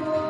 Lord.